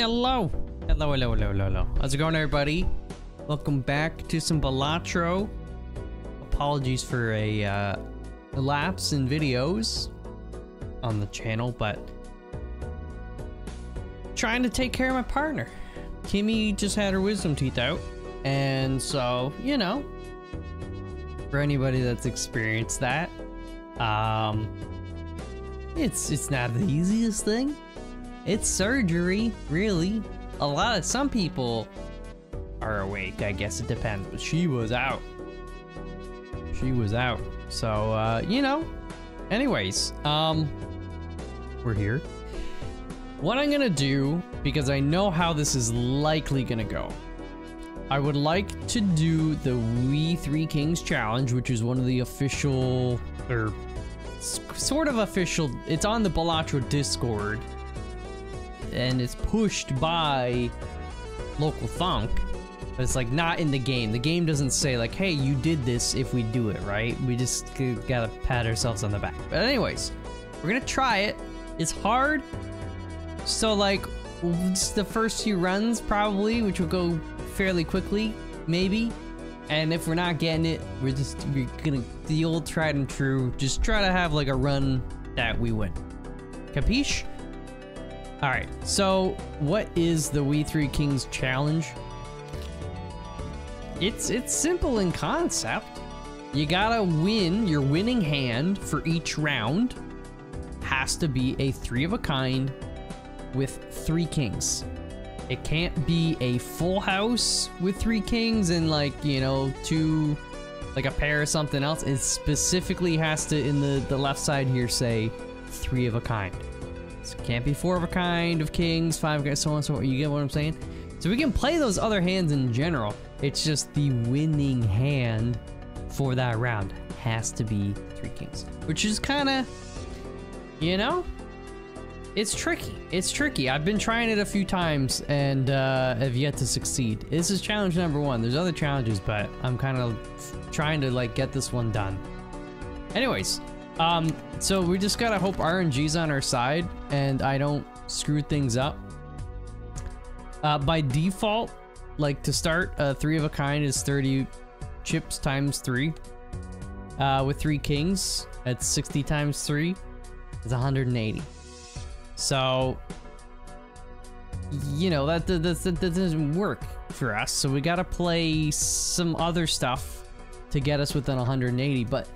Hello. Hello, hello, hello, hello, hello. How's it going, everybody? Welcome back to some Balatro. Apologies for a, uh, lapse in videos on the channel, but trying to take care of my partner. Kimmy just had her wisdom teeth out, and so, you know, for anybody that's experienced that, um, it's it's not the easiest thing. It's surgery, really. A lot of some people are awake. I guess it depends. But she was out. She was out. So uh, you know. Anyways, um, we're here. What I'm gonna do, because I know how this is likely gonna go. I would like to do the We Three Kings challenge, which is one of the official, or sort of official. It's on the Balatro Discord, and it's pushed by Local Thunk. But it's like not in the game. The game doesn't say like, "Hey, you did this." If we do it right, we just gotta pat ourselves on the back. But anyways, we're gonna try it. It's hard, so like, just the first few runs probably, which will go fairly quickly, maybe. And if we're not getting it, we're just we're gonna the old tried and true. Just try to have like a run that we win. Capiche? All right. So what is the We Three Kings challenge? It's it's simple in concept. You gotta win your winning hand for each round. Has to be a three of a kind with three kings. It can't be a full house with three kings and like, you know, two, like a pair or something else. It specifically has to, in the, the left side here, say three of a kind. So can't be four of a kind of kings, five, so on and so on. You get what I'm saying? So we can play those other hands in general. It's just the winning hand for that round has to be three kings, which is kind of, you know, it's tricky. It's tricky. I've been trying it a few times and uh, have yet to succeed. This is challenge number one. There's other challenges, but I'm kind of trying to like get this one done. Anyways, um, so we just gotta hope RNG's on our side and I don't screw things up. Uh, by default, like to start, uh, three of a kind is 30 chips times three. Uh, with three kings, that's 60 times three. It's 180. So, you know, that, that, that, that doesn't work for us. So we gotta play some other stuff to get us within 180. But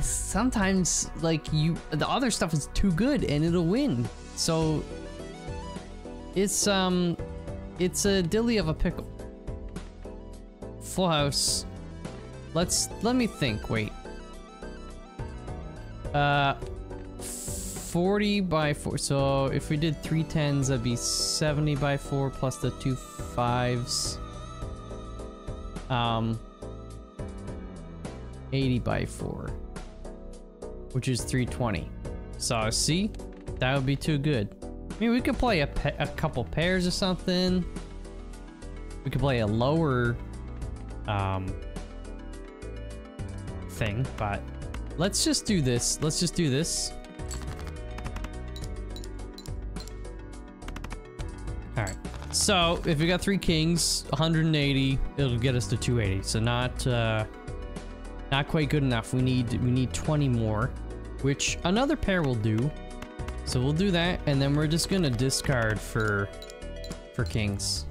sometimes, like, you, the other stuff is too good and it'll win. So, it's, um, it's a dilly of a pickle. Full house. Let's, let me think, wait. Uh, 40 by 4. So if we did three tens, that'd be 70 by 4 plus the two fives. Um, 80 by 4, which is 320. So see, that would be too good. I mean, we could play a, a couple pairs or something. We could play a lower um, thing, but let's just do this. Let's just do this. All right. So, if we got three kings, 180, it'll get us to 280. So not, uh, not quite good enough. We need, we need 20 more, which another pair will do. So we'll do that, and then we're just gonna discard for, for kings.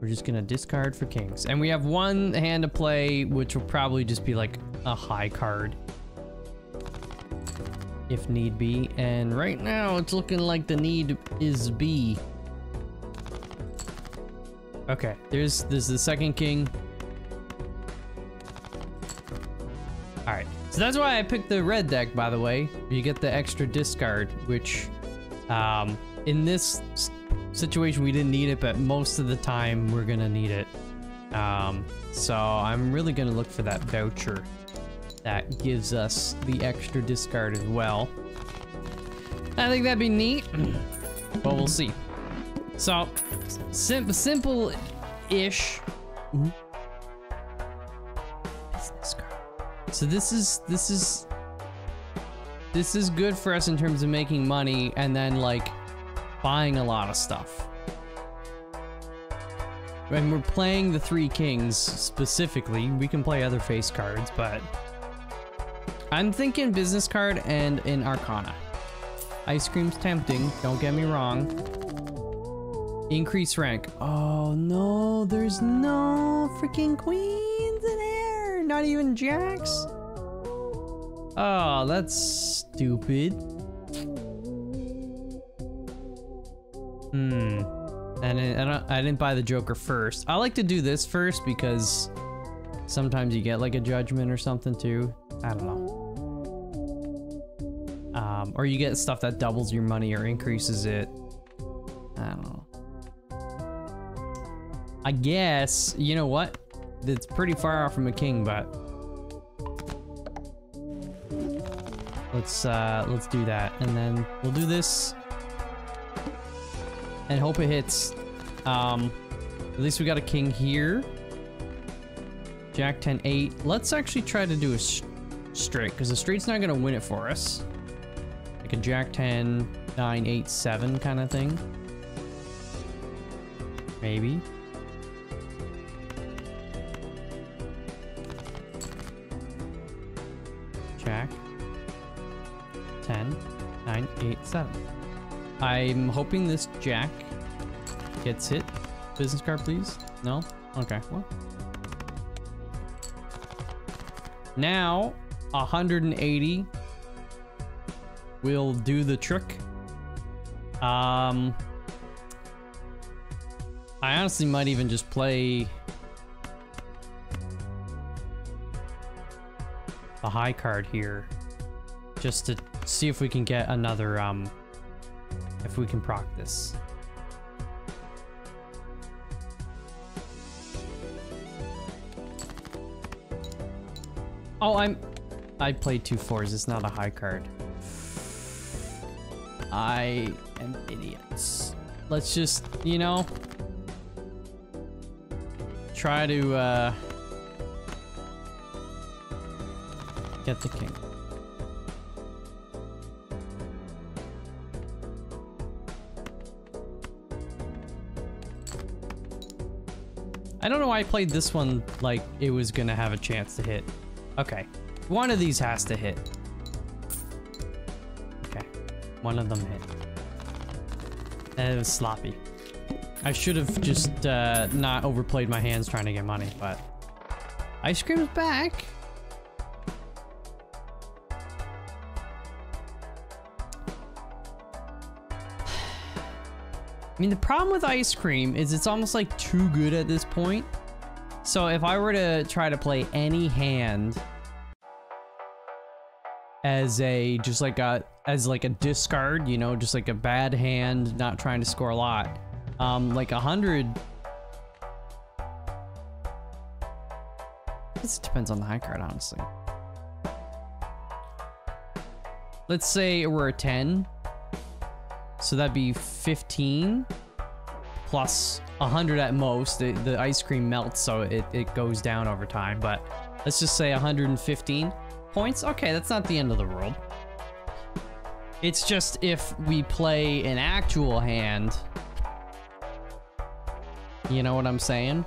We're just gonna discard for kings. And we have one hand to play, which will probably just be like a high card if need be. And right now, it's looking like the need is B. Okay, there's, there's the second king. All right, so that's why I picked the red deck, by the way. You get the extra discard, which um, in this situation, we didn't need it, but most of the time, we're gonna need it. Um, so I'm really gonna look for that voucher that gives us the extra discard as well. I think that'd be neat, but we'll see. So, sim simple-ish. Business card. So this is this is this is good for us in terms of making money and then like buying a lot of stuff. When we're playing the Three Kings specifically, we can play other face cards, but I'm thinking business card and an Arcana. Ice cream's tempting, don't get me wrong. Increase rank. Oh no, there's no freaking queens in here. Not even jacks. Oh, that's stupid. Hmm. And I, don't, I, didn't buy the Joker first. I like to do this first because sometimes you get like a judgment or something too. I don't know. Um, or you get stuff that doubles your money or increases it. I don't know. I guess, you know what? It's pretty far off from a king, but let's uh let's do that. And then we'll do this and hope it hits. Um at least we got a king here. Jack 10 8. Let's actually try to do a straight because the straight's not gonna win it for us. Like a Jack 10 9 8 7 kind of thing. Maybe. 9, 8, 7. I'm hoping this Jack gets hit. Business card, please. No? Okay, well. Now, 180 will do the trick. Um, I honestly might even just play the high card here just to see if we can get another, um, if we can proc this. Oh, I'm, I played two fours. It's not a high card. I am idiots. Let's just, you know, try to, uh, get the king. I don't know why I played this one like it was gonna have a chance to hit. Okay, one of these has to hit. Okay, one of them hit. And it was sloppy. I should have just uh, not overplayed my hands trying to get money, but ice cream's back. I mean, the problem with ice cream is it's almost like too good at this point. So if I were to try to play any hand as a, just like a, as like a discard, you know, just like a bad hand, not trying to score a lot, um, like a hundred, this depends on the high card, honestly. Let's say we're a 10 so that'd be 15 plus 100 at most. The, the ice cream melts, so it, it goes down over time. But let's just say 115 points. Okay, that's not the end of the world. It's just if we play an actual hand, you know what I'm saying?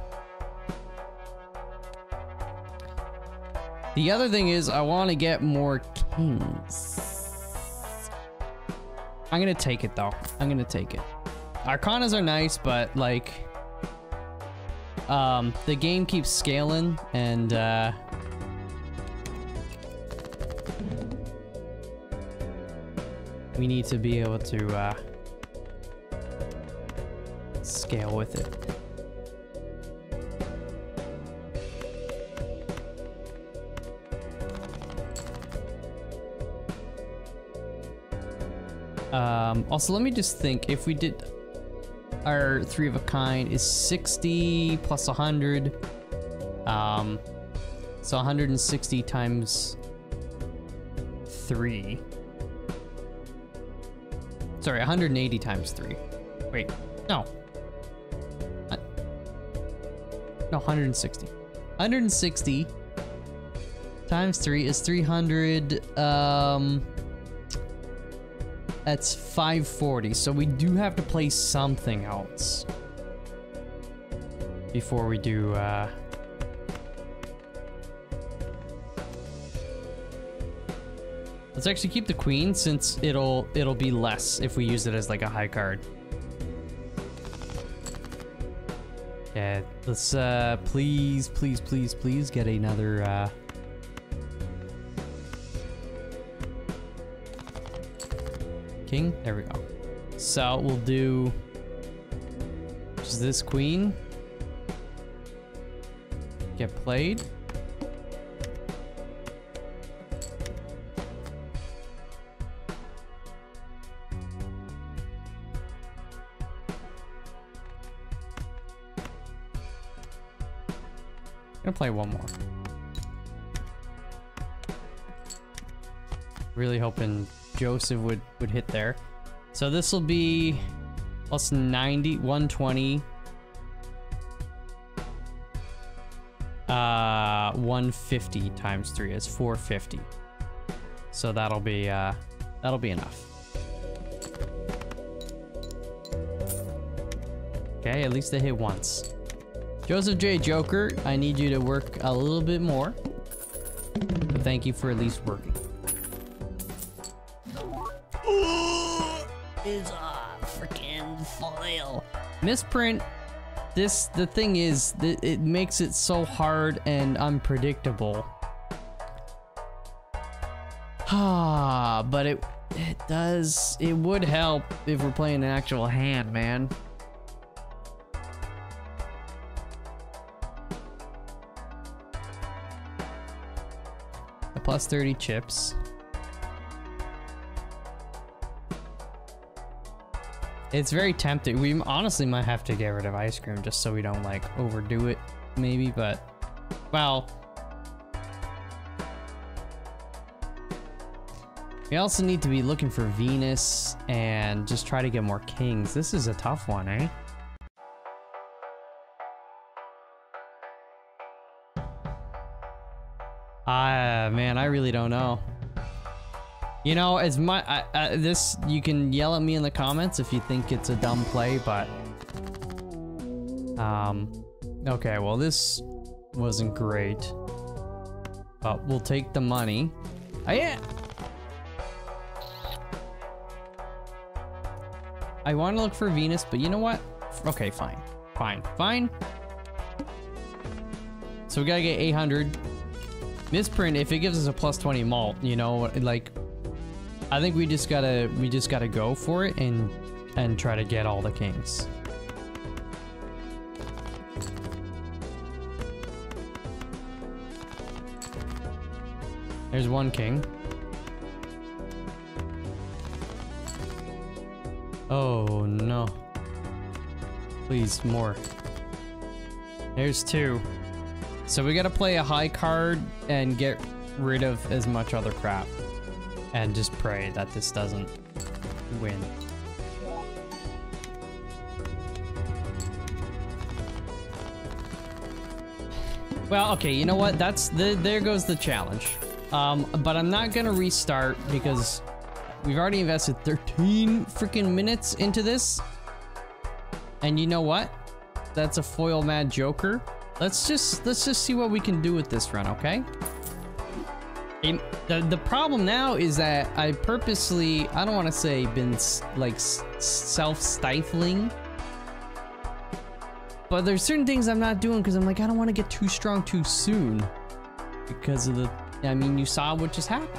The other thing is I want to get more kings. I'm gonna take it though. I'm gonna take it. Arcanas are nice, but like, um, the game keeps scaling and, uh, we need to be able to, uh, scale with it. Um, also, let me just think, if we did our three of a kind is 60 plus 100. Um, so 160 times three. Sorry, 180 times three. Wait, no. Uh, no, 160. 160 times three is 300, um, That's 540. So we do have to play something else before we do. Uh, Let's actually keep the queen since it'll it'll be less if we use it as like a high card. Yeah, let's uh please, please, please, please get another uh There we go. So we'll do just this queen. Get played. gonna play one more. Really hoping Joseph would, would hit there. So this will be plus 90, 120. Uh, 150 times three is 450. So that'll be, uh, that'll be enough. Okay, at least they hit once. Joseph J. Joker, I need you to work a little bit more. But thank you for at least working. Is a freaking foil. Misprint. This the thing is that it makes it so hard and unpredictable. Ah, but it it does it would help if we're playing an actual hand, man. Plus 30 chips. It's very tempting. We honestly might have to get rid of ice cream just so we don't like overdo it, maybe, but well. We also need to be looking for Venus and just try to get more kings. This is a tough one, eh? Ah, man, I really don't know. You know, as much this you can yell at me in the comments if you think it's a dumb play, but um, okay, well this wasn't great, but we'll take the money. I. I want to look for Venus, but you know what? Okay, fine, fine, fine. So we gotta get 800. Misprint, if it gives us a plus 20 mult, you know, like I think we just gotta we just gotta go for it and and try to get all the kings. There's one king. Oh no. Please, more. There's two. So we gotta play a high card and get rid of as much other crap and just pray that this doesn't win. Well, okay, you know what? That's the there goes the challenge. Um, but I'm not gonna restart because we've already invested 13 freaking minutes into this. And you know what? That's a foil mad joker. Let's just let's just see what we can do with this run, okay? It, the, the problem now is that I purposely, I don't want to say been like self-stifling, but there's certain things I'm not doing because I'm like, I don't want to get too strong too soon because of the, I mean, you saw what just happened.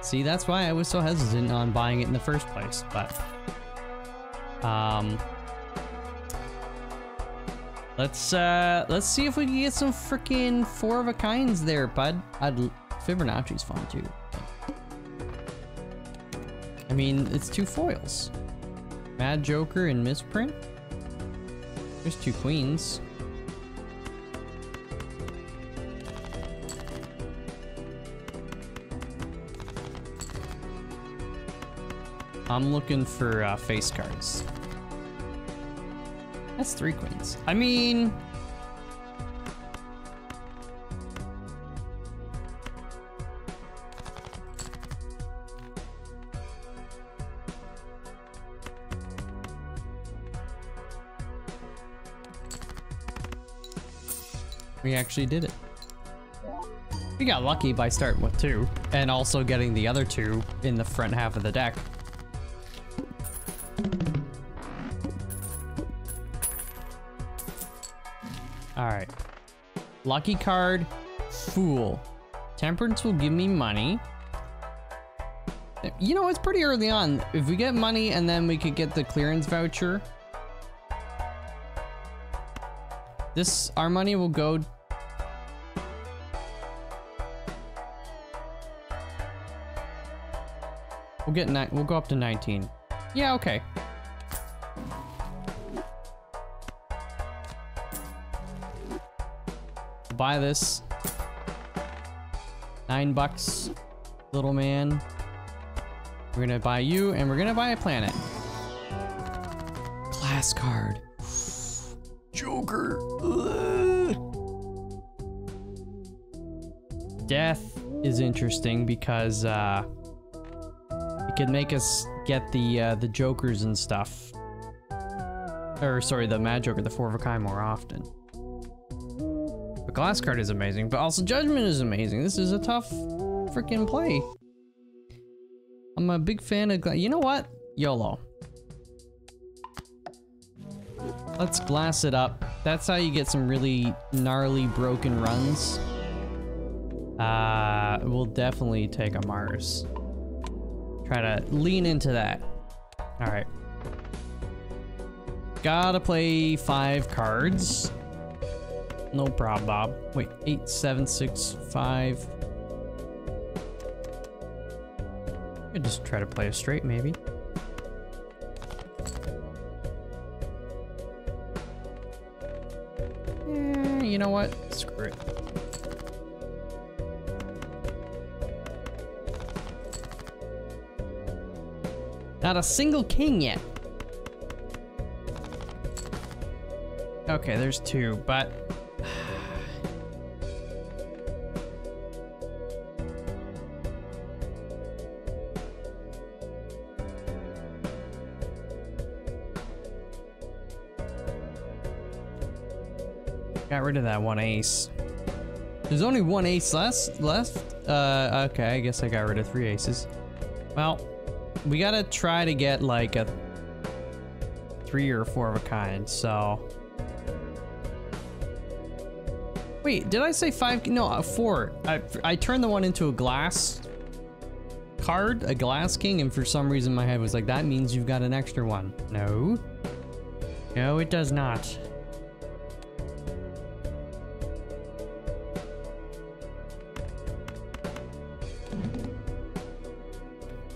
See, that's why I was so hesitant on buying it in the first place, but, um, let's, uh, let's see if we can get some freaking four of a kinds there, bud. I'd, Fibonacci's fun too. I mean, it's two foils. Mad Joker and Misprint. There's two queens. I'm looking for uh, face cards. That's three queens. I mean, We actually did it. We got lucky by starting with two and also getting the other two in the front half of the deck. All right. Lucky card, Fool. Temperance will give me money. You know, it's pretty early on. If we get money and then we could get the clearance voucher. This, our money will go We'll get nine. We'll go up to 19. Yeah, okay. Buy this. Nine bucks, little man. We're gonna buy you, and we're gonna buy a planet. Glass card. Joker. Death is interesting because uh, could make us get the uh, the jokers and stuff. Or sorry, the Mad Joker, the four of a kind more often. The glass card is amazing, but also judgment is amazing. This is a tough freaking play. I'm a big fan of glass. You know what? YOLO. Let's glass it up. That's how you get some really gnarly broken runs. Uh, we'll definitely take a Mars. Try to lean into that. All right. Gotta play five cards. No problem, Bob. Wait, eight, seven, six, five. I just try to play a straight, maybe. Eh, you know what? Screw it. Not a single king yet. Okay, there's two, but... Got rid of that one ace. There's only one ace less left. Uh, okay, I guess I got rid of three aces. Well, we gotta try to get like a three or four of a kind, so. Wait, did I say five? No, a four. I, I turned the one into a glass card, a glass king, and for some reason my head was like, that means you've got an extra one. No. No, it does not.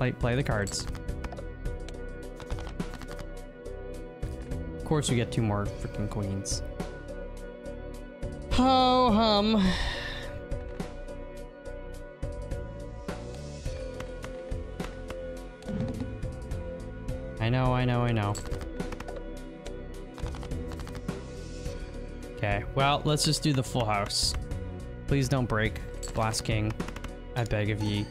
Play, play the cards. Of course we get two more freaking queens. Ho hum. I know, I know, I know. Okay, well, let's just do the full house. Please don't break. Glass King. I beg of ye.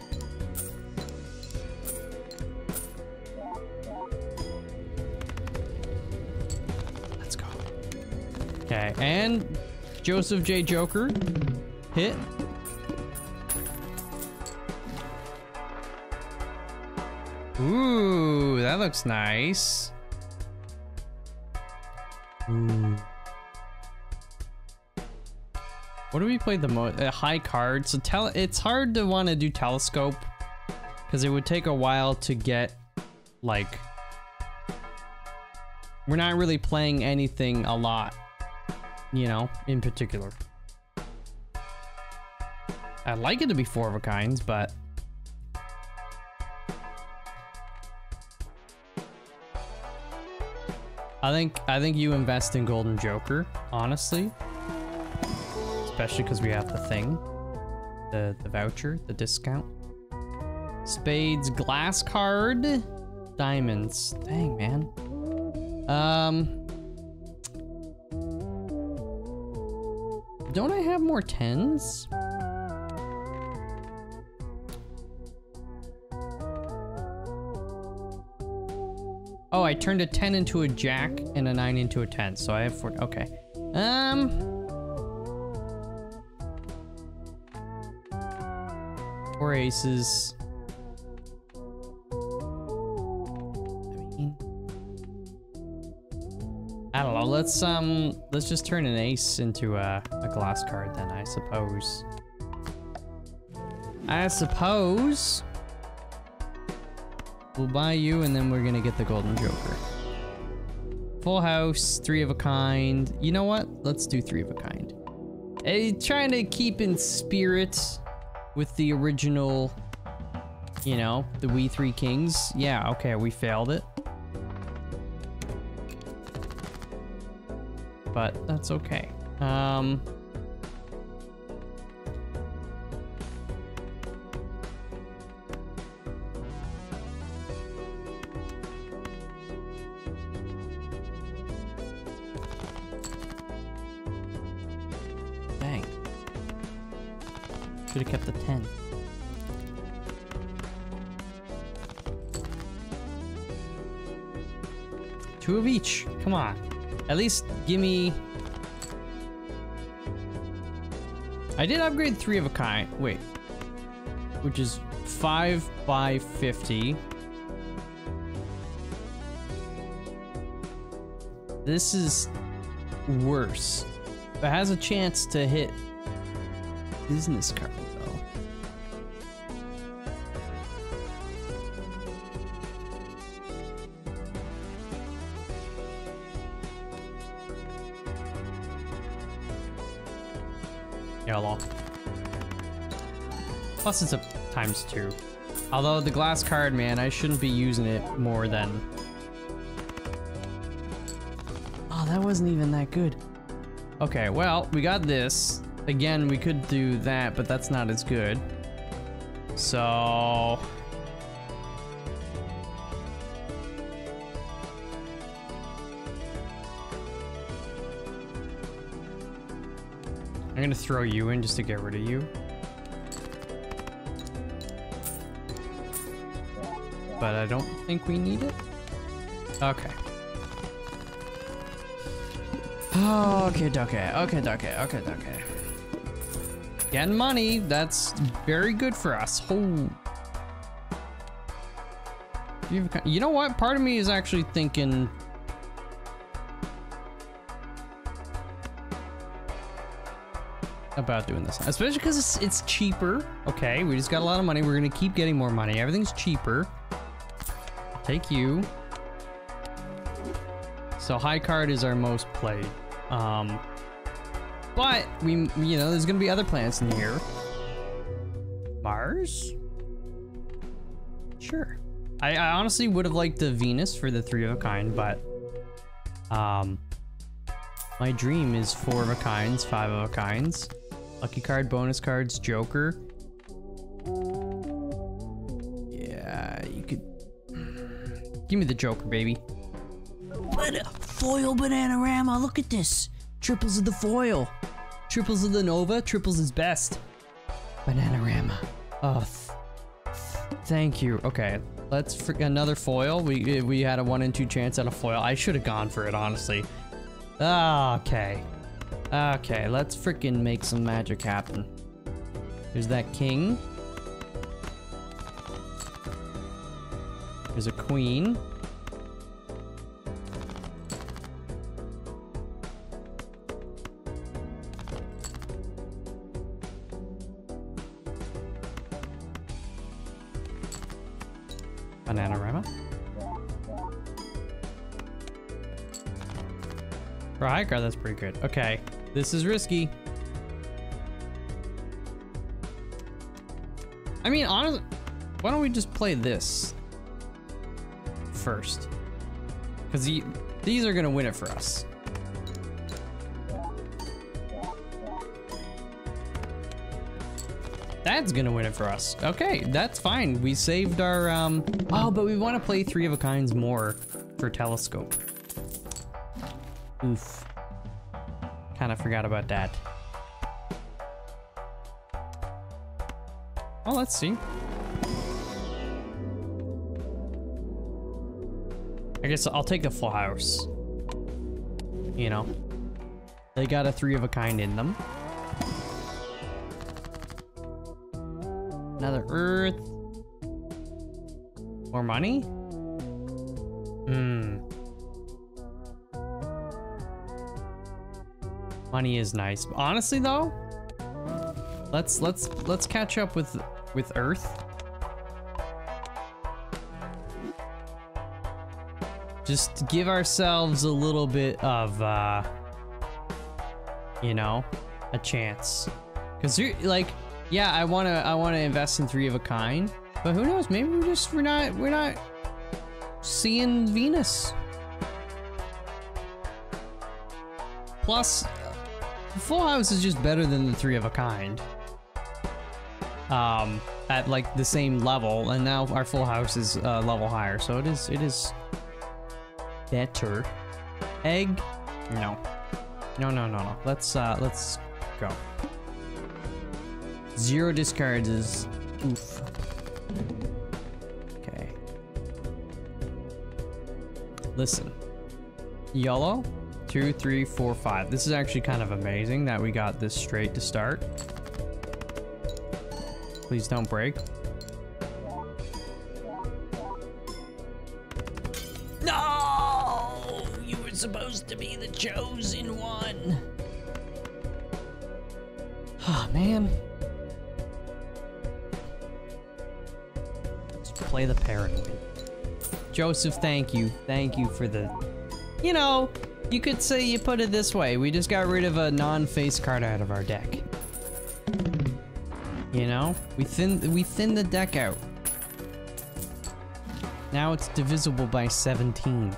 Joseph J. Joker. Hit. Ooh, that looks nice. Ooh. What do we play the most? A uh, high card. So tell it's hard to want to do telescope because it would take a while to get like. We're not really playing anything a lot you know, in particular. I'd like it to be four of a kinds, but I think I think you invest in Golden Joker, honestly. Especially because we have the thing. The the voucher, the discount. Spades glass card. Diamonds. Dang man. Um Don't I have more tens? Oh, I turned a 10 into a jack and a 9 into a 10, so I have 4. Okay. Um. Four aces. I. Let's um, let's just turn an ace into a, a glass card then, I suppose. I suppose. We'll buy you and then we're gonna get the golden joker. Full house, three of a kind. You know what? Let's do three of a kind. Hey, trying to keep in spirit with the original, you know, the We Three Kings. Yeah, okay, we failed it. But that's okay. Um, Dang. Should have kept the 10. Two of each. Come on. At least give me... I did upgrade three of a kind. Wait. Which is 5 by 50. This is worse. It has a chance to hit business card Plus it's a times two. Although the glass card, man, I shouldn't be using it more than... Oh, that wasn't even that good. Okay, well, we got this. Again, we could do that, but that's not as good. So... I'm gonna throw you in just to get rid of you. But I don't think we need it. Okay. Okay, okay, okay, okay, okay, okay. Getting money, that's very good for us. Oh. You know what? Part of me is actually thinking... About doing this, especially because it's, it's cheaper. Okay, we just got a lot of money. We're gonna keep getting more money. Everything's cheaper. Take you. So high card is our most played. Um, but we, you know, there's gonna be other planets in here. Mars? Sure. I, I honestly would have liked the Venus for the three of a kind, but um, my dream is four of a kinds, five of a kinds, lucky card, bonus cards, Joker. Give me the Joker, baby. But foil bananarama, look at this. Triples of the foil. Triples of the Nova, triples is best. Bananarama. Oh, th thank you. Okay, let's another foil. We we had a one in two chance at a foil. I should have gone for it, honestly. Okay. Okay, let's freaking make some magic happen. There's that king. There's a queen. Bananarama. High card, that's pretty good. Okay, this is risky. I mean, honestly, why don't we just play this first? Because the, these are going to win it for us. That's gonna win it for us. Okay, that's fine. We saved our, um... Oh, but we want to play three of a kinds more for telescope. Oof. Kind of forgot about that. Oh, let's see. I guess I'll take the full house. You know. They got a three of a kind in them. Another Earth. More money? Hmm. Money is nice. Honestly though, let's let's let's catch up with with Earth. Just give ourselves a little bit of uh you know, a chance. Cause like, yeah, I wanna I wanna invest in three of a kind, but who knows? Maybe we're just we're not we're not seeing Venus. Plus, Full House is just better than the three of a kind. Um, at like the same level, and now our Full House is uh, level higher, so it is it is better. Egg? No. No, no, no, no. Let's uh let's go. Zero discards is oof. Okay. Listen. Yellow two, three, four, five. This is actually kind of amazing that we got this straight to start. Please don't break. Chosen one. Ah, oh, man. Let's play the paranoid. Joseph, thank you. Thank you for the, you know, you could say you put it this way. We just got rid of a non-face card out of our deck. You know? We thin we thinned the deck out. Now it's divisible by 17.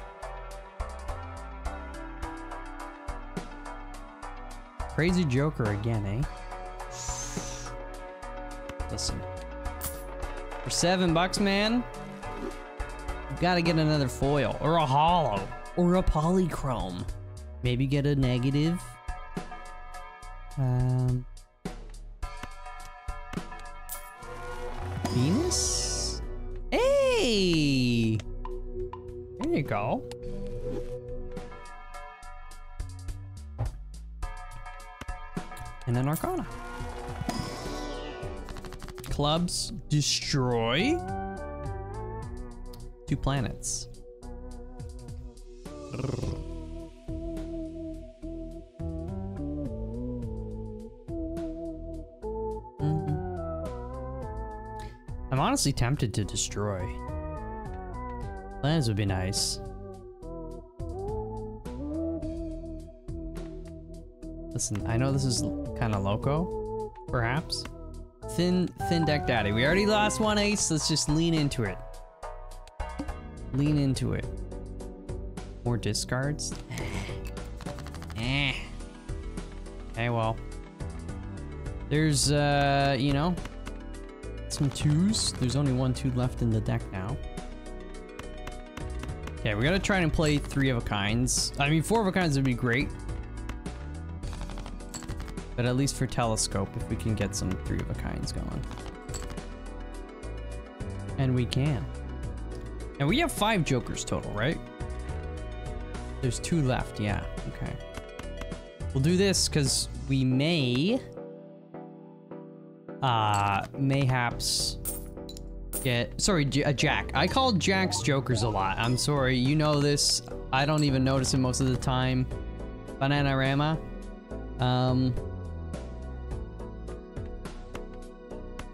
Crazy Joker again, eh? Listen. For seven bucks, man, you gotta get another foil or a holo or a polychrome. Maybe get a negative. Um, Destroy two planets. Mm-hmm. I'm honestly tempted to destroy. Planets would be nice. Listen, I know this is kind of loco, perhaps. Thin, thin deck daddy. We already lost one ace. Let's just lean into it. Lean into it. More discards? eh. Okay, well. There's, uh, you know, some twos. There's only one two left in the deck now. Okay, we gotta try and play three of a kinds. I mean, four of a kinds would be great. But at least for telescope, if we can get some three of a kinds going. And we can. And we have five jokers total, right? There's two left, yeah. Okay. We'll do this because we may... Uh, mayhaps get... Sorry, a Jack. I call Jacks Jokers a lot. I'm sorry. You know this. I don't even notice it most of the time. Bananarama. Um...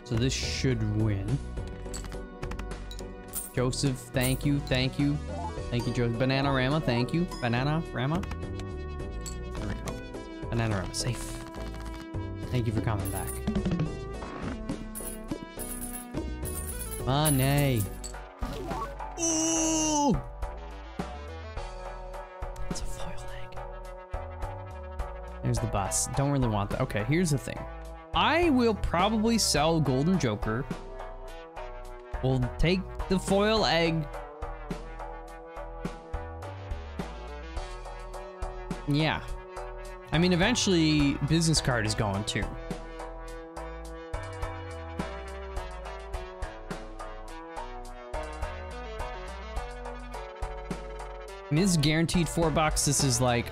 So this should win. Joseph, thank you, thank you. Thank you, Joseph. Banana Rama, thank you. Banana Rama. There we go. Banana Rama, safe. Thank you for coming back. Money. Ooh! It's a foil egg. There's the bus. Don't really want that. Okay, here's the thing. I will probably sell Golden Joker. We'll take the foil egg Yeah. I mean, eventually, business card is gone too. I mean, this is guaranteed four bucks. This is like,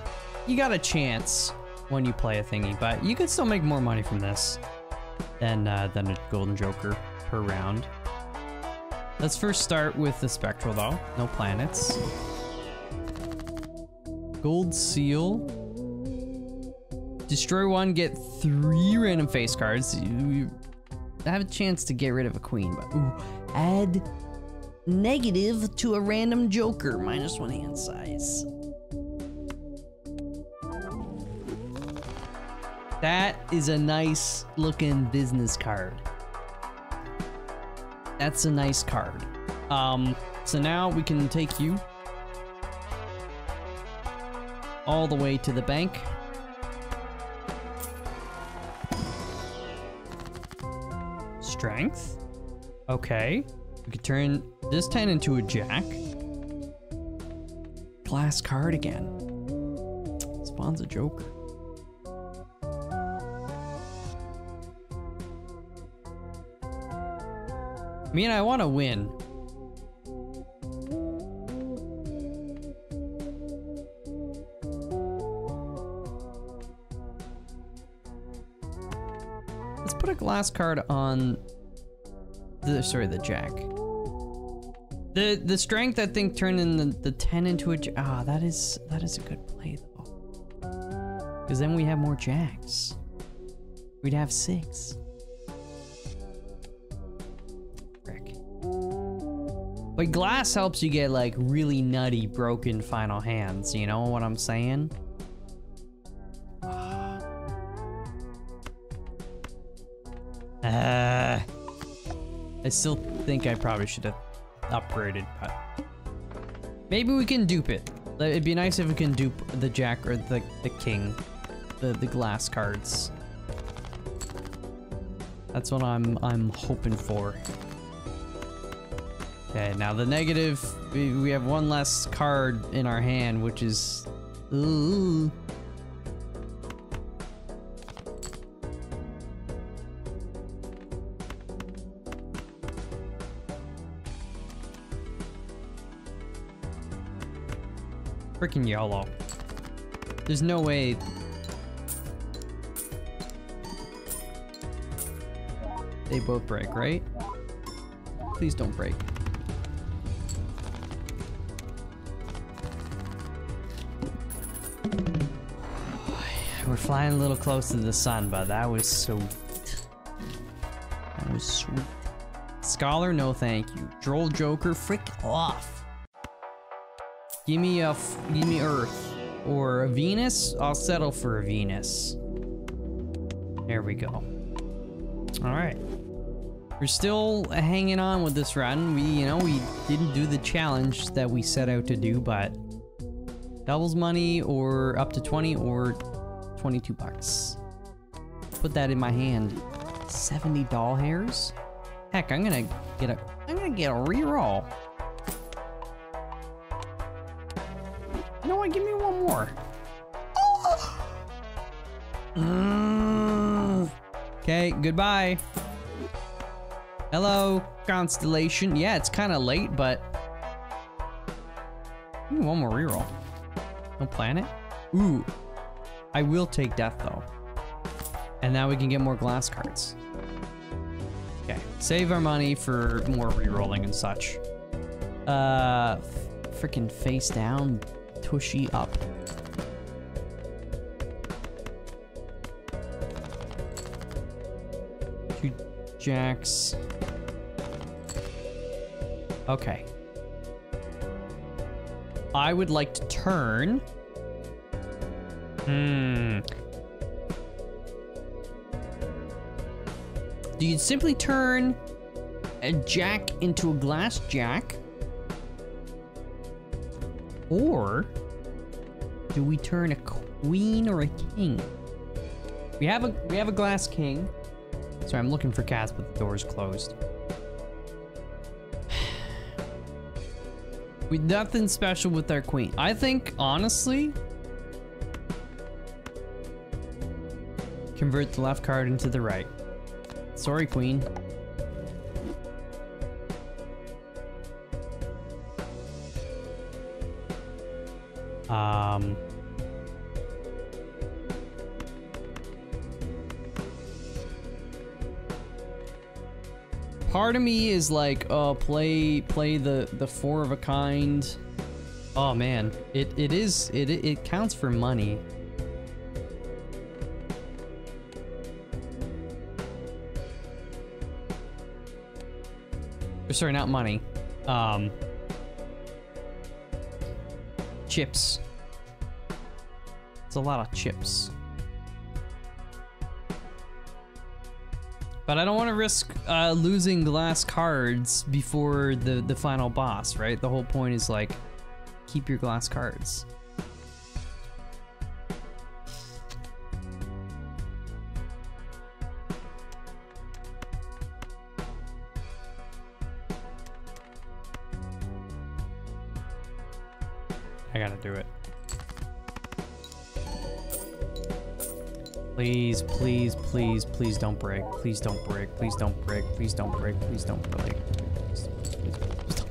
you got a chance when you play a thingy, but you could still make more money from this than uh, than a golden joker. per round. Let's first start with the Spectral though. No planets. Gold Seal. Destroy one, get three random face cards. You have a chance to get rid of a queen, but ooh, add negative to a random joker, minus one hand size. That is a nice looking business card. That's a nice card. Um, so now we can take you all the way to the bank. Strength. Okay. We could turn this 10 into a jack. Glass card again. Spawns a joker. I mean, I want to win. Let's put a glass card on the sorry, the jack. The the strength I think turning the, the 10 into a ah, that is that is a good play though. Cuz then we have more jacks. We'd have 6. But glass helps you get like really nutty broken final hands, you know what I'm saying? Uh, I still think I probably should have upgraded, but maybe we can dupe it. It'd be nice if we can dupe the jack or the the king, the the glass cards. That's what I'm I'm hoping for. Okay, now the negative, we, have one less card in our hand, which is, ooh. Freaking YOLO. There's no way. They both break, right? Please don't break. Flying a little close to the sun, but that was sweet. That was sweet. Scholar, no thank you. Droll Joker, frick off. Give me a, give me Earth. Or a Venus, I'll settle for a Venus. There we go. All right. We're still hanging on with this run. We, you know, we didn't do the challenge that we set out to do, but doubles money or up to 20 or 22 bucks. Put that in my hand. 70 doll hairs? Heck, I'm gonna get a, I'm gonna get a reroll. You know what, give me one more. Mm. Okay, goodbye. Hello, Constellation. Yeah, it's kind of late, but... One more reroll. No planet? Ooh. I will take death, though. And now we can get more glass cards. Okay, save our money for more rerolling and such. Uh, freaking face down, tushy up. Two jacks. Okay. I would like to turn. Hmm. Do you simply turn a jack into a glass jack? Or do we turn a queen or a king? We have a we have a glass king. Sorry, I'm looking for cats, but the door's closed. With nothing special with our queen. I think, honestly, convert the left card into the right. Sorry, queen. Um... part of me is like, oh, play play the the four of a kind. Oh man, it it is it it counts for money. Sorry, not money. Um, chips. It's a lot of chips. But I don't want to risk uh, losing glass cards before the, the final boss, right? The whole point is like, keep your glass cards. Please, please, please, don't break. Please don't break. Please don't break. Please don't break. Please don't break.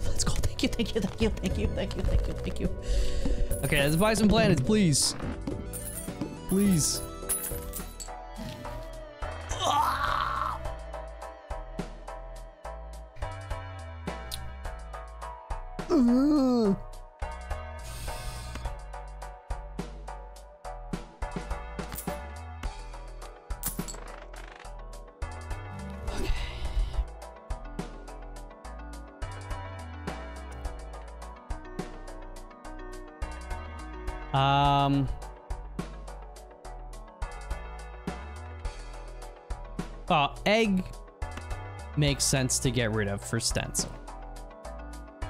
Let's go. Thank you, thank you, thank you, thank you, thank you, thank you, thank you. Okay, let's buy some planets, please. Please. Sense to get rid of for stencil.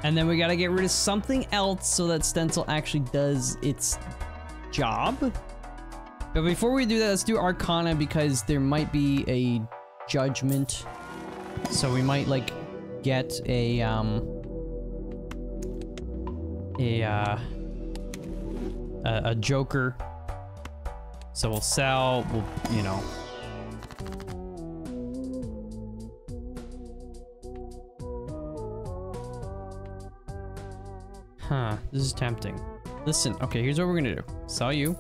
And then we gotta get rid of something else so that stencil actually does its job. But before we do that, let's do Arcana because there might be a judgment. So we might like get a um a uh a, a Joker. So we'll sell, we'll, you know. This is tempting. Listen, okay, here's what we're gonna do. Sell you.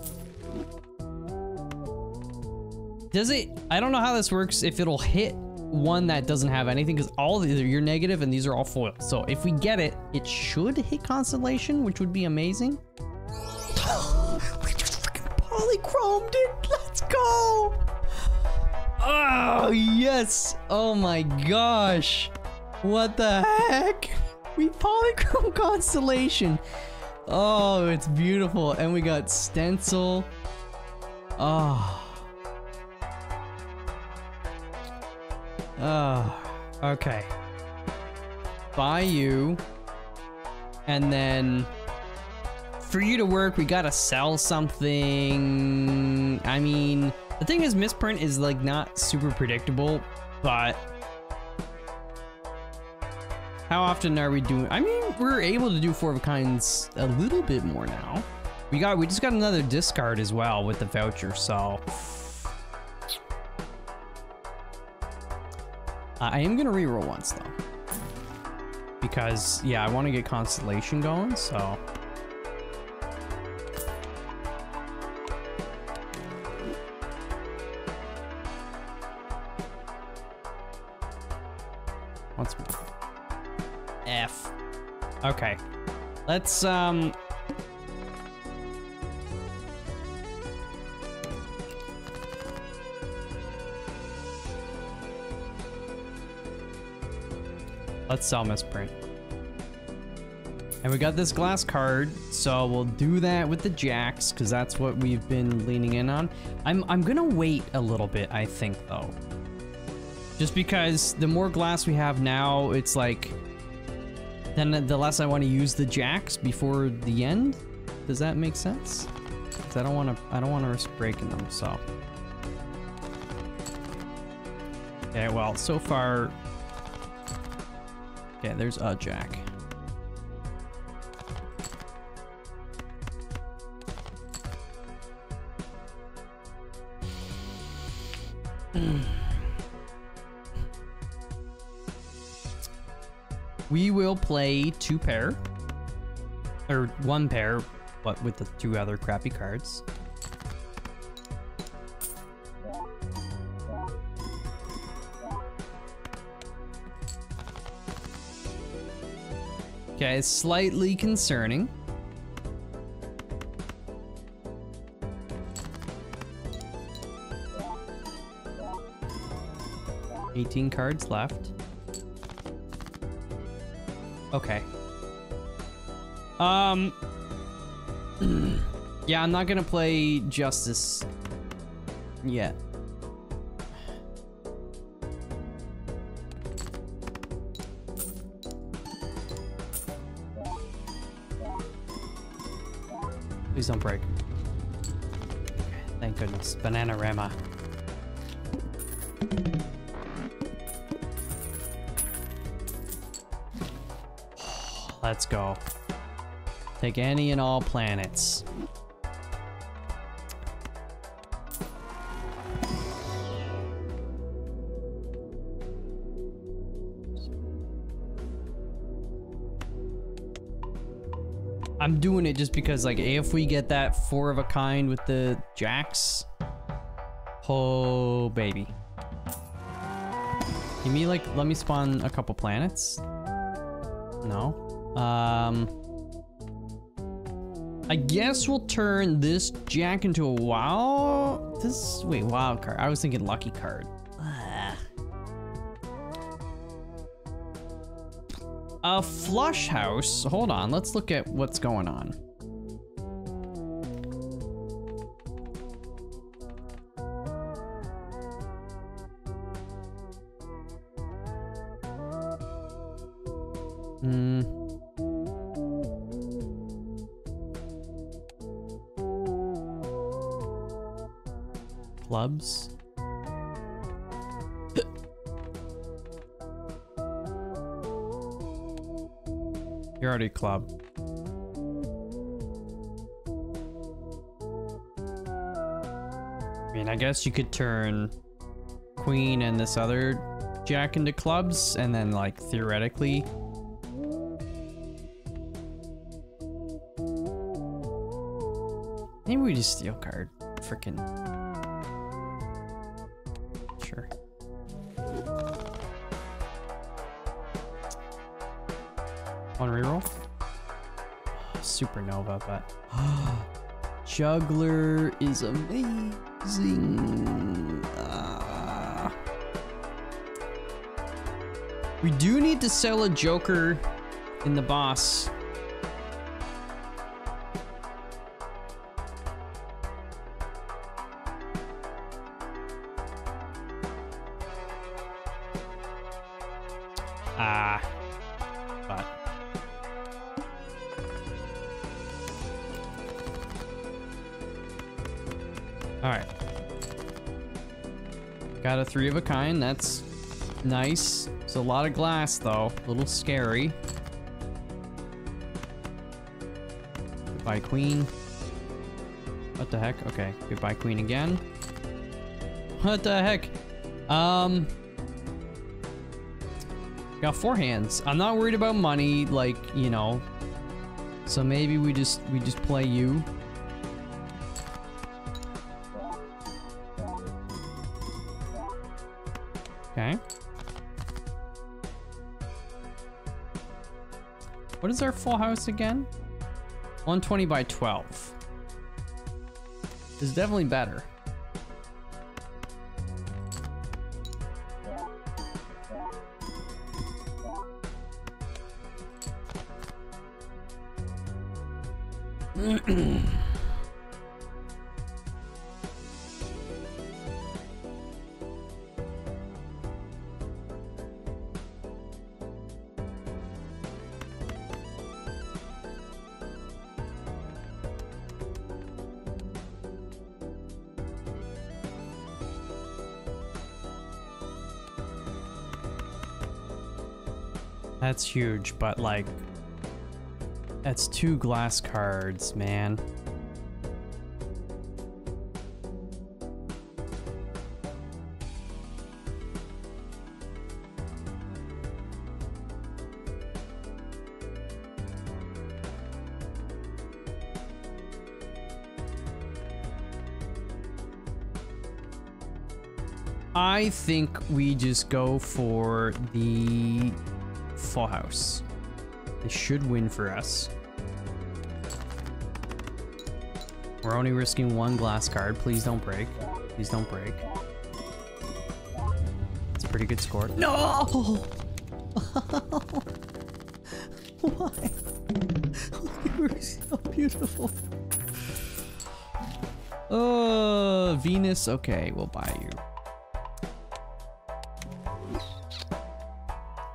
Does it, I don't know how this works, if it'll hit one that doesn't have anything, because all these are you're negative and these are all foil. So if we get it, it should hit Constellation, which would be amazing. we just freaking polychromed it. Let's go. Oh, yes. Oh my gosh. What the heck? We polychrome Constellation. Oh, it's beautiful. And we got Stencil. Oh. Oh, okay. Buy you. And then for you to work, we gotta sell something. I mean, the thing is, misprint is like not super predictable, but how often are we doing? I mean, we're able to do four of kinds a little bit more now. We got, we just got another discard as well with the voucher, so. I am gonna reroll once though. Because, yeah, I want to get Constellation going, so. Let's, um... Let's sell misprint. And we got this glass card, so we'll do that with the jacks, because that's what we've been leaning in on. I'm, I'm gonna wait a little bit, I think, though. Just because the more glass we have now, it's like... Then the less I want to use the jacks before the end. Does that make sense? Because I don't want to, I don't want to risk breaking them, so... Okay, well, so far, Okay, there's a jack. We will play two pair. Or one pair, but with the two other crappy cards. Okay, slightly concerning. Eighteen cards left. Okay. Um. yeah, I'm not gonna play Justice yet. Please don't break. Thank goodness. Bananarama. Let's go. Take any and all planets. I'm doing it just because, like, if we get that four of a kind with the jacks, oh baby. Give me like, let me spawn a couple planets. Um. I guess we'll turn this jack into a wow. This wait wild card. I was thinking lucky card. A flush house. Hold on. Let's look at what's going on. Hmm. Clubs. You're already club. I mean, I guess you could turn queen and this other jack into clubs and then like theoretically Maybe we just steel card. Freaking. Sure. One reroll. Supernova, but Juggler is amazing. Ah. We do need to sell a Joker in the boss. Three of a kind. That's nice. It's a lot of glass, though. A little scary. Goodbye, queen. What the heck? Okay. Goodbye, queen again. What the heck? Um... Got four hands. I'm not worried about money, like, you know. So maybe we just we just play you. Okay. What is our full house again? 120 by 12. Is definitely better. That's huge, but like, that's two glass cards, man. I think we just go for the full house This should win for us. We're only risking one glass card. Please don't break. Please don't break. It's a pretty good score. No! Why? you were so beautiful. Oh, Venus. Okay, we'll buy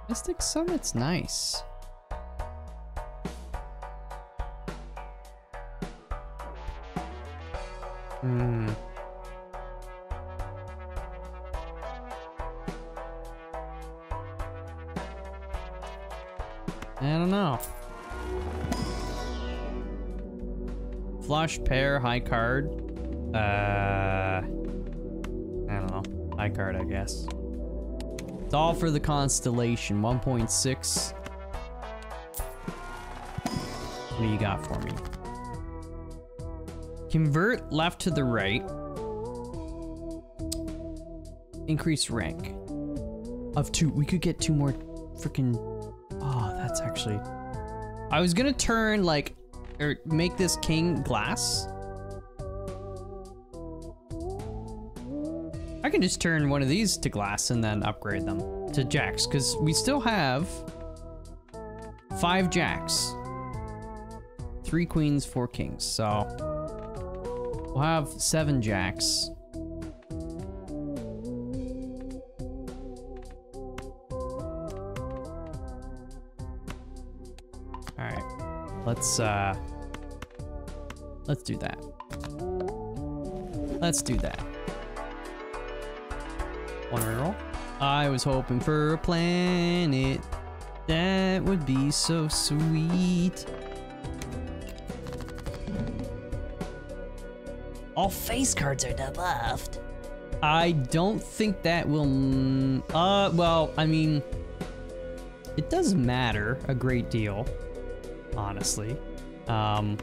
Mystic Summit's nice. Hmm. I don't know. Flush, pair, high card. Uh, I don't know. High card, I guess. It's all for the constellation. 1.6. What do you got for me? Convert left to the right. Increase rank. Of two. We could get two more freaking. Oh, that's actually. I was gonna turn like, or make this king glass. Can just turn one of these to glass and then upgrade them to jacks because we still have five jacks, three queens, four kings. So We'll have seven jacks. Alright. Let's, uh... Let's do that. Let's do that. One reroll. I was hoping for a planet that would be so sweet. All face cards are debuffed. I don't think that will... Uh, well, I mean... It does matter a great deal, honestly. Um...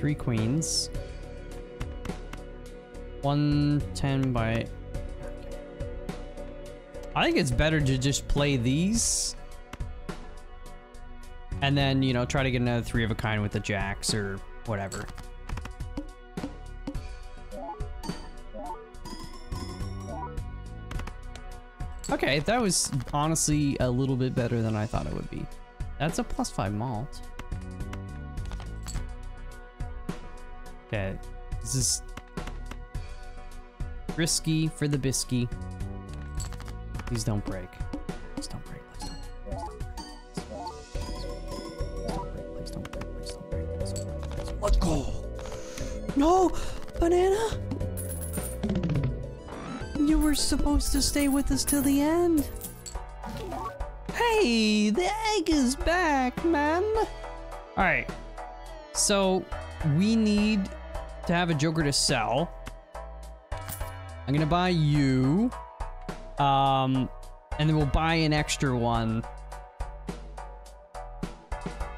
Three queens. 110 by... I think it's better to just play these. And then, you know, try to get another three of a kind with the jacks or whatever. Okay, that was honestly a little bit better than I thought it would be. That's a plus five mult. Okay, this is Risky for the bisky. Please don't break. Please don't break. Please don't break. Please don't break. Please don't break. Please don't break. Let's go. No, banana. You were supposed to stay with us till the end. Hey, the egg is back, man. All right. So we need to have a joker to sell. I'm gonna buy you. Um, and then we'll buy an extra one.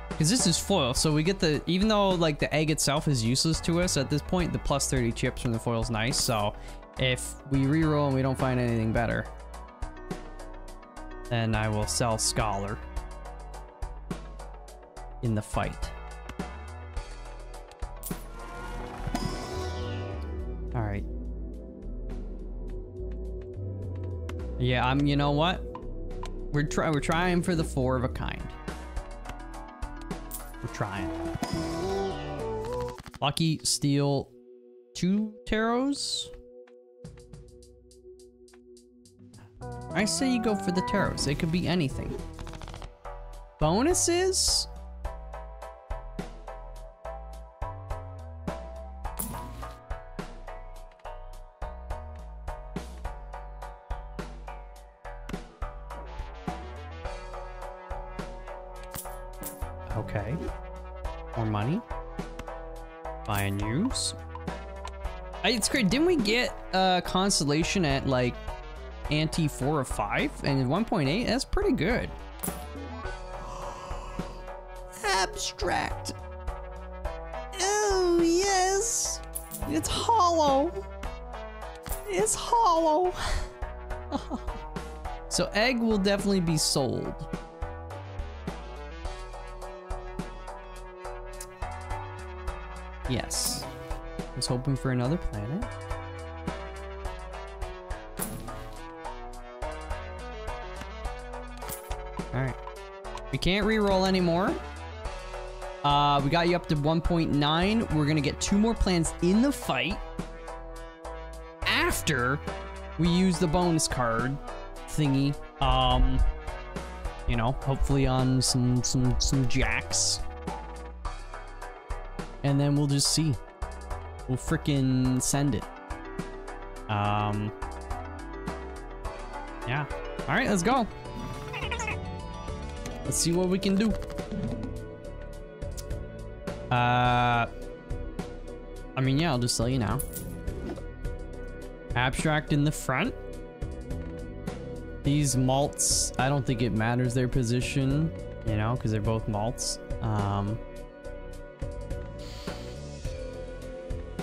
Because this is foil, so we get the, even though like the egg itself is useless to us at this point, the plus 30 chips from the foil is nice. So if we reroll and we don't find anything better, then I will sell Scholar in the fight. Yeah, I'm. You know what? We're try. We're trying for the four of a kind. We're trying. Lucky steel two tarots. I say you go for the tarots. It could be anything. Bonuses? Great. Didn't we get uh, Constellation at like ante 4 or 5? And 1.8? That's pretty good. abstract. Oh, yes. It's holo. It's holo. so egg will definitely be sold. Yes. Was hoping for another planet. Alright. We can't re-roll anymore. Uh, we got you up to 1.9. We're gonna get two more plans in the fight. After we use the bonus card thingy. Um, you know, hopefully on some some some jacks. And then we'll just see. We'll freaking send it. Um. Yeah. All right, let's go. Let's see what we can do. Uh, I mean, yeah, I'll just tell you now. Abstract in the front. These mults, I don't think it matters their position, you know, because they're both mults. Um,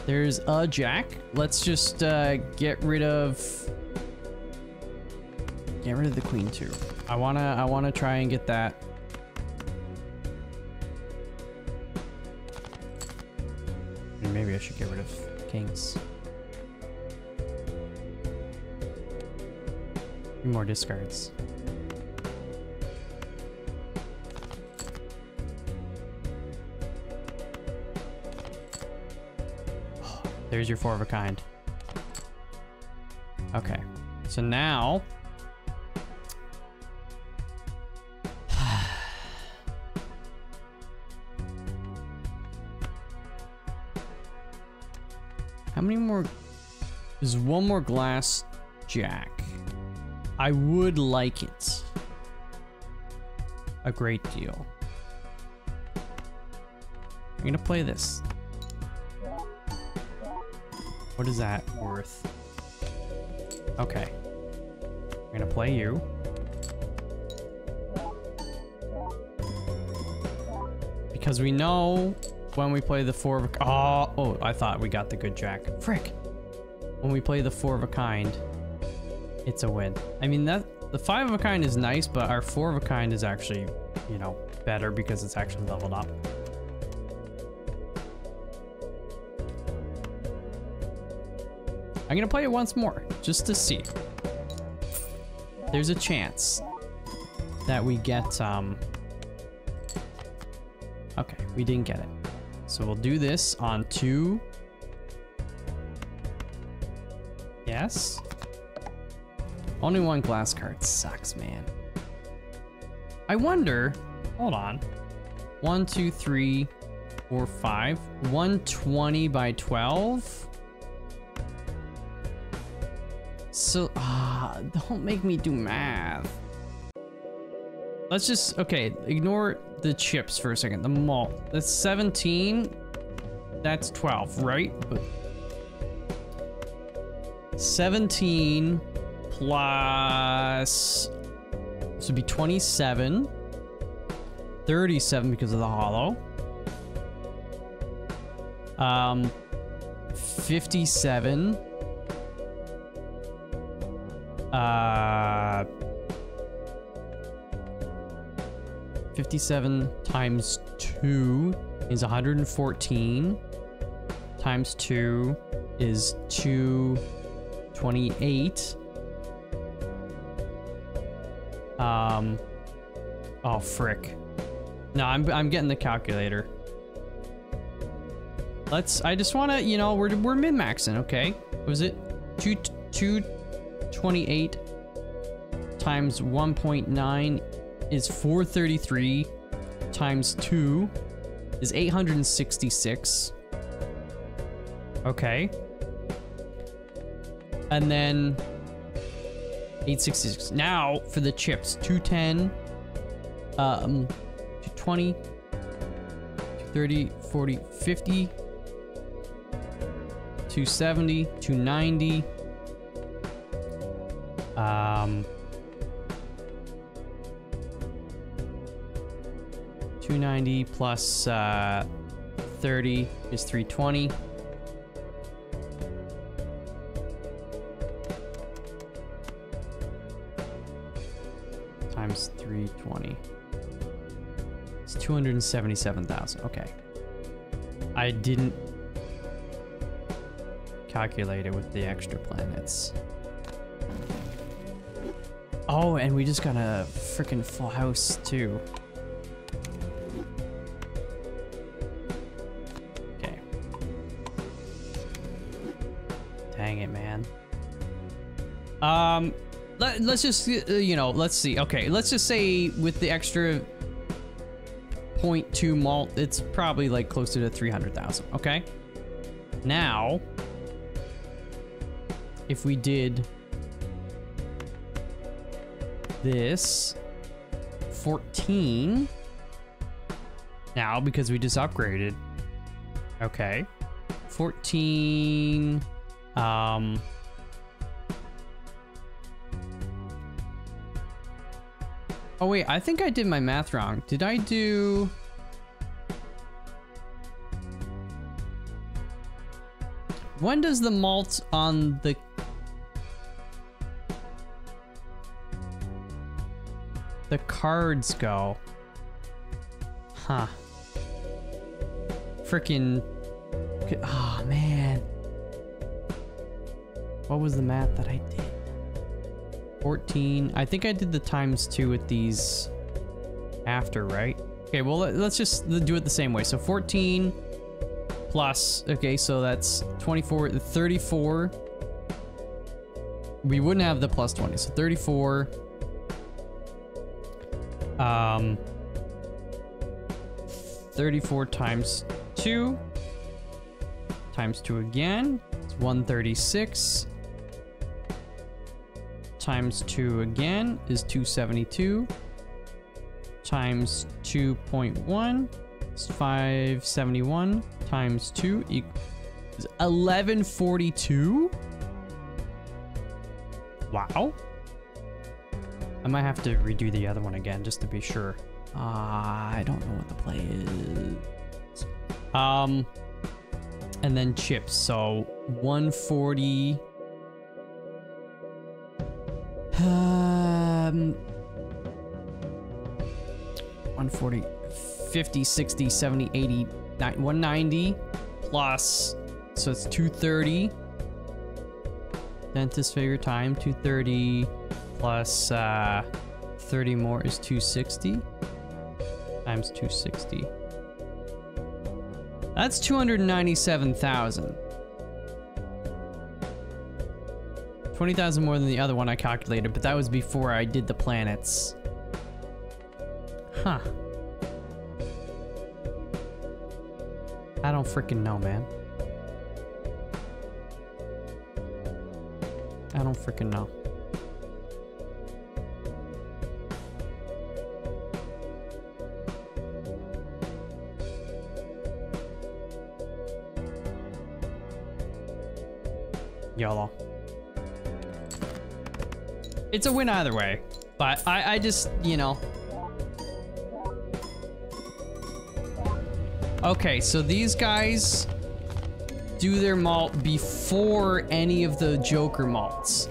there's a jack. Let's just uh, get rid of get rid of the queen too. I wanna I wanna try and get that. Maybe I should get rid of kings. More discards. There's your four of a kind. Okay. So now... How many more... There's one more glass jack. I would like it. A great deal. I'm gonna play this. What is that worth? Okay. I'm gonna play you. Because we know when we play the four of a oh, oh, I thought we got the good jack. Frick. When we play the four of a kind, it's a win. I mean, that the five of a kind is nice, but our four of a kind is actually, you know, better because it's actually leveled up. I'm gonna play it once more, just to see. There's a chance that we get, um... Okay, we didn't get it. So we'll do this on two. Yes. Only one glass card sucks, man. I wonder, hold on. One, two, three, four, five. 120 by 12. So, ah, don't make me do math. Let's just, okay, ignore the chips for a second. The mult. That's 17. That's 12, right? But 17 plus... This would be 27. 37 because of the holo. Um, 57. Uh, 57 times 2 is 114. Times 2 is 228. Um, oh, frick. No, I'm, I'm getting the calculator. Let's, I just want to, you know, we're, we're min-maxing, okay? Was it 2, 2, 28 times 1.9 is 433 times 2 is 866. Okay. And then 866. Now for the chips. 210, um, 220, 230, 40, 50, 270, 290, um, 290 plus uh, 30 is 320. Times 320. It's 277,000. Okay. I didn't calculate it with the extra planets. Oh, and we just got a freaking full house too. Okay. Dang it, man. Um, let, let's just, uh, you know, let's see. Okay, let's just say with the extra 0.2 mult, it's probably like closer to 300,000, okay? Now, if we did this 14 now because we just upgraded. Okay. 14 um oh wait i think i did my math wrong. Did i do when does the mult on the the cards go. Huh. Freaking. Oh, man. What was the math that I did? 14. I think I did the times two with these after, right? Okay, well, let's just do it the same way. So 14 plus, okay, so that's 24, 34. We wouldn't have the plus 20, so 34 um, 34 times 2 times 2 again. It's 136. Times 2 again is 272. Times 2.1 is 571. Times 2 equals 1142. Wow. Might have to redo the other one again just to be sure. Uh, I don't know what the play is. Um, and then chips. So 140. Um, 140, 50, 60, 70, 80, 190 plus. So it's 230. Dentist figure time, 230 plus uh, 30 more is 260 times 260. That's 297,000. 20,000 more than the other one I calculated, but that was before I did the planets. Huh. I don't freaking know, man. I don't freaking know. YOLO. It's a win either way, but I, I just, you know. Okay, so these guys do their mult before any of the Joker mults.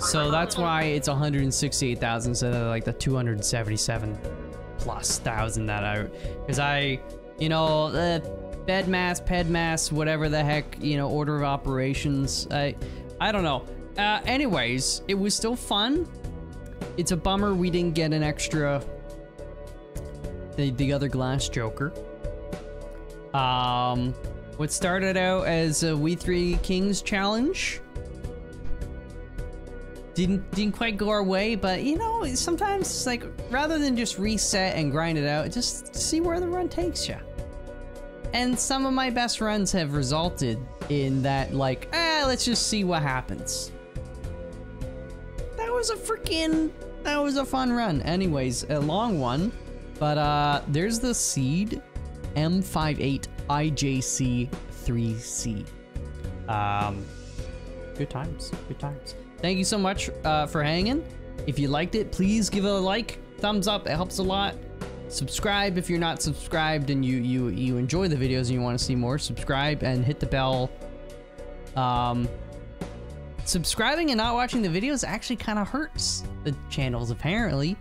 So that's why it's 168,000 instead of like the 277 plus thousand that I, because I, you know, uh, bed mass, ped mass, whatever the heck, you know, order of operations. I, I don't know. Uh, anyways, it was still fun. It's a bummer we didn't get an extra, the, the other glass joker. Um, what started out as a We Three Kings challenge didn't didn't quite go our way, but you know, sometimes like rather than just reset and grind it out, just see where the run takes you. And some of my best runs have resulted in that, like, ah, let's just see what happens. That was a freaking, that was a fun run. Anyways, a long one, but uh, there's the Seed M58IJC3C. Um, good times, good times. Thank you so much uh, for hanging. If you liked it, please give it a like, thumbs up, it helps a lot. Subscribe if you're not subscribed and you you you enjoy the videos and you want to see more. Subscribe and hit the bell. Um, subscribing and not watching the videos actually kind of hurts the channels apparently.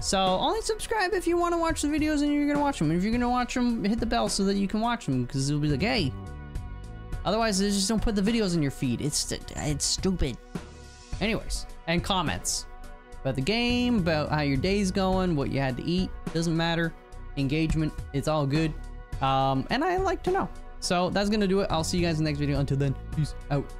So only subscribe if you want to watch the videos and you're gonna watch them. If you're gonna watch them, hit the bell so that you can watch them because it'll be like, hey. Otherwise, they just don't put the videos in your feed. It's it's stupid. Anyways, and comments about the game, about how your day's going, what you had to eat. Doesn't matter. Engagement, it's all good. Um, and I like to know. So that's gonna do it. I'll see you guys in the next video. Until then, peace out.